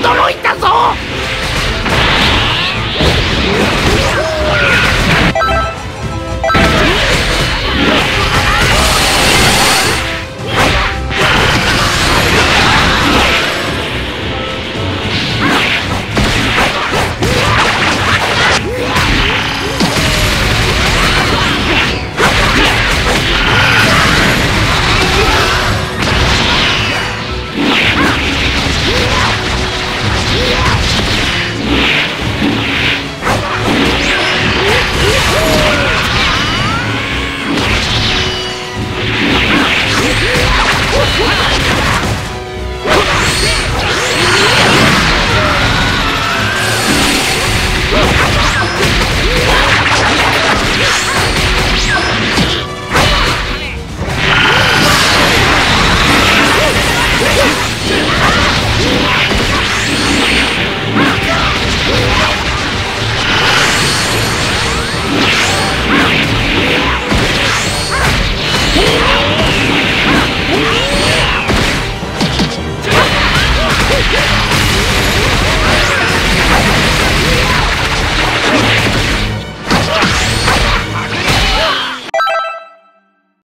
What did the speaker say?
驚いたぞ。